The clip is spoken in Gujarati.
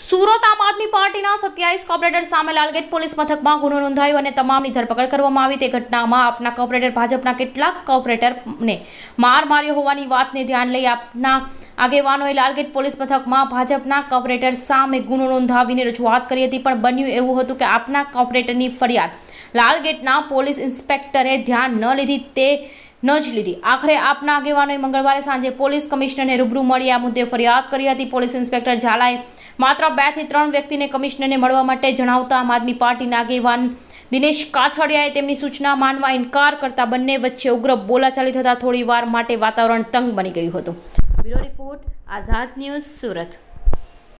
સુરત આમ આદમી પાર્ટીના સત્યાવીસ કોર્પોરેટર સામે લાલગેટ પોલીસ મથકમાં ગુનો નોંધાયો અને તમામની ધરપકડ કરવામાં આવી. તે ઘટનામાં આપના કોર્પોરેટર, ભાજપના કેટલાક કોર્પોરેટરને માર માર્યો હોવાની વાતને ધ્યાન લઈ આપના આગેવાનોએ લાલગેટ પોલીસ મથકમાં ભાજપના કોર્પોરેટર સામે ગુનો નોંધાવીને રજૂઆત કરી હતી. પણ બન્યું એવું હતું કે આપના કોર્પોરેટરની ફરિયાદ લાલગેટના પોલીસ ઇન્સ્પેક્ટરે ધ્યાન ન લીધી, તે ન જ લીધી. આખરે આપના આગેવાનોએ મંગળવારે સાંજે પોલીસ કમિશનરને રૂબરૂ મળી આ મુદ્દે ફરિયાદ કરી હતી. પોલીસ ઇન્સ્પેક્ટર ઝાલાએ માત્ર બેથી ત્રણ વ્યક્તિને કમિશનરને મળવા માટે જણાવતા આમ આદમી પાર્ટીના આગેવાન દિનેશ કાછડિયાએ તેમની સૂચના માનવા ઇનકાર કરતા બંને વચ્ચે ઉગ્ર બોલાચાલી થતા થોડી વાર માટે વાતાવરણ તંગ બની ગયું હતું. Bureau report, Azad news, Surat.